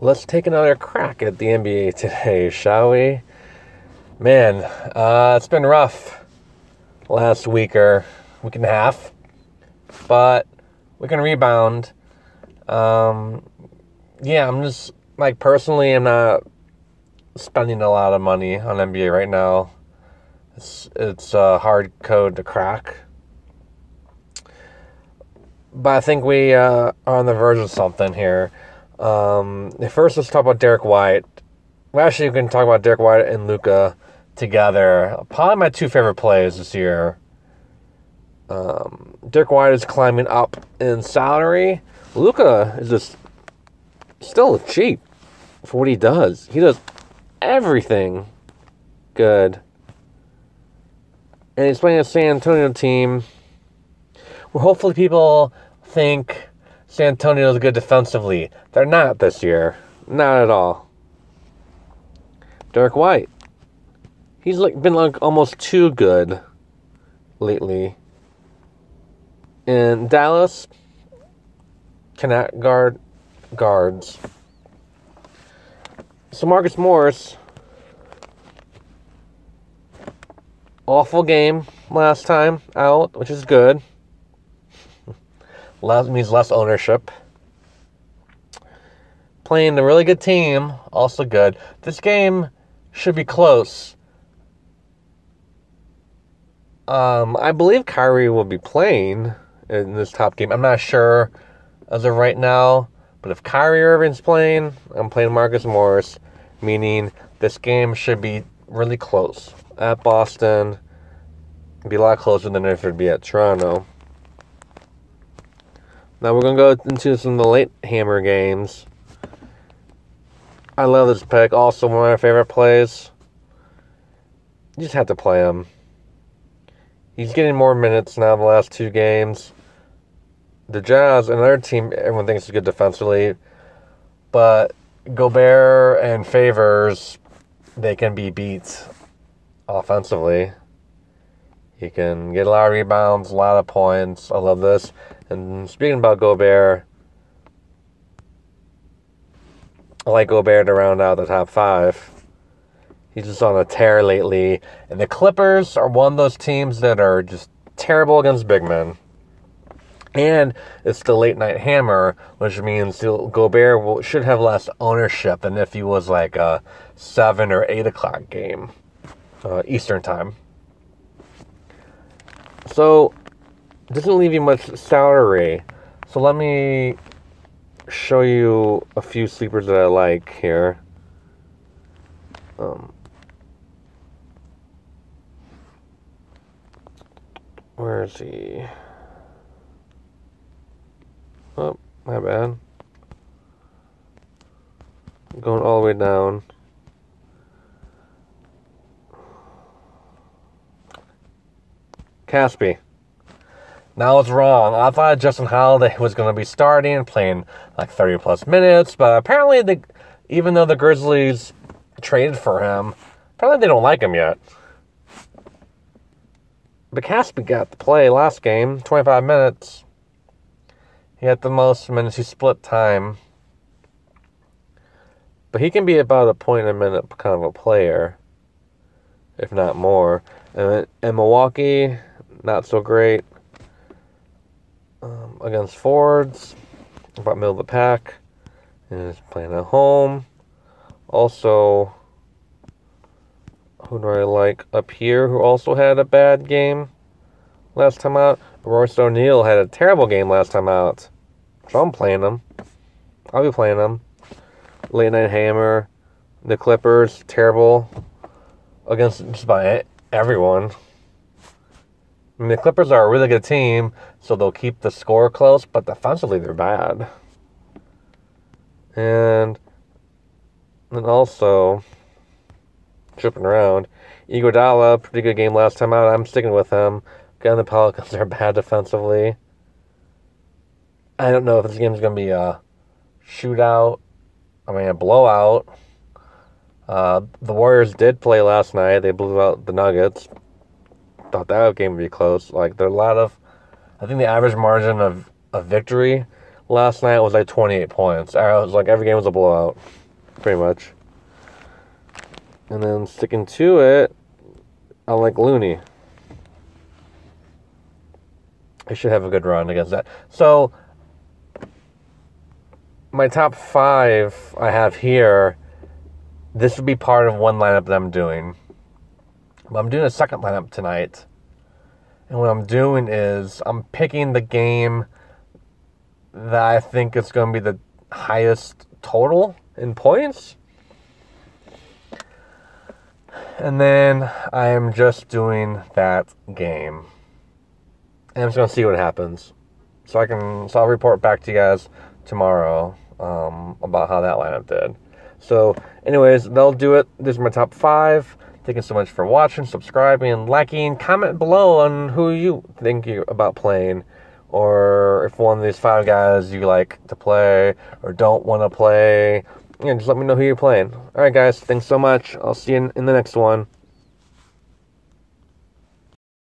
let's take another crack at the NBA today, shall we? Man, uh, it's been rough last week or week and a half, but we can rebound. Um, yeah, I'm just like personally, I'm not spending a lot of money on NBA right now. It's it's a hard code to crack, but I think we uh, are on the verge of something here. Um, first, let's talk about Derrick White. Well, actually, we can talk about Derrick White and Luka together. Probably my two favorite plays this year. Um, Derrick White is climbing up in salary. Luka is just still cheap for what he does. He does everything good. And he's playing a San Antonio team where hopefully people think San Antonio's good defensively. They're not this year. Not at all. Derrick White. He's like been like almost too good lately. In Dallas, cannot guard guards. So Marcus Morris, awful game last time out, which is good. Less means less ownership. Playing a really good team, also good. This game should be close. Um, I believe Kyrie will be playing in this top game. I'm not sure as of right now, but if Kyrie Irving's playing, I'm playing Marcus Morris, meaning this game should be really close at Boston. Be a lot closer than if it'd be at Toronto. Now we're gonna go into some of the late hammer games. I love this pick. Also, one of my favorite plays. You just have to play him. He's getting more minutes now in the last two games. The Jazz, another team everyone thinks is good defensively, but Gobert and Favors, they can be beat offensively. He can get a lot of rebounds, a lot of points. I love this. And speaking about Gobert, I like Gobert to round out the top five. He's just on a tear lately. And the Clippers are one of those teams that are just terrible against big men. And it's the late night hammer, which means Gobert will, should have less ownership than if he was like a 7 or 8 o'clock game, uh, Eastern time. So doesn't leave you much salary. So let me show you a few sleepers that I like here. Um, where is he? Oh, my bad. Going all the way down. Casspi. Now it's wrong. I thought Justin Holiday was going to be starting and playing like 30 plus minutes, but apparently, the, even though the Grizzlies traded for him, apparently they don't like him yet. But Casspi got the play last game, 25 minutes. He had the most minutes. He split time. But he can be about a point a minute kind of a player, if not more. And in Milwaukee, not so great against Fords, about middle of the pack, and is playing at home. Also, who do I like up here who also had a bad game last time out? Royce O'Neale had a terrible game last time out. So I'm playing him. I'll be playing him. Late Night Hammer, the Clippers, terrible against just about everyone. I mean, the Clippers are a really good team, so they'll keep the score close, but defensively they're bad. And then also, tripping around, Iguodala, pretty good game last time out. I'm sticking with him. Again, the Pelicans are bad defensively. I don't know if this game's going to be a shootout. I mean, a blowout. Uh, the Warriors did play last night. They blew out the Nuggets thought that game would be close. Like there are a lot of, I think the average margin of, a victory last night was like 28 points. I was like every game was a blowout, pretty much. And then sticking to it, I like Looney. I should have a good run against that. So my top five I have here. This would be part of one lineup that I'm doing. I'm doing a second lineup tonight. And what I'm doing is I'm picking the game that I think is going to be the highest total in points. And then I am just doing that game. And I'm just going to see what happens. So I can, so I'll report back to you guys tomorrow um, about how that lineup did. So, anyways, they'll do it. This is my top five. Thank you so much for watching, subscribing, liking. Comment below on who you think you about playing, or if one of these five guys you like to play or don't want to play. Yeah, just let me know who you're playing. All right, guys. Thanks so much. I'll see you in, in the next one.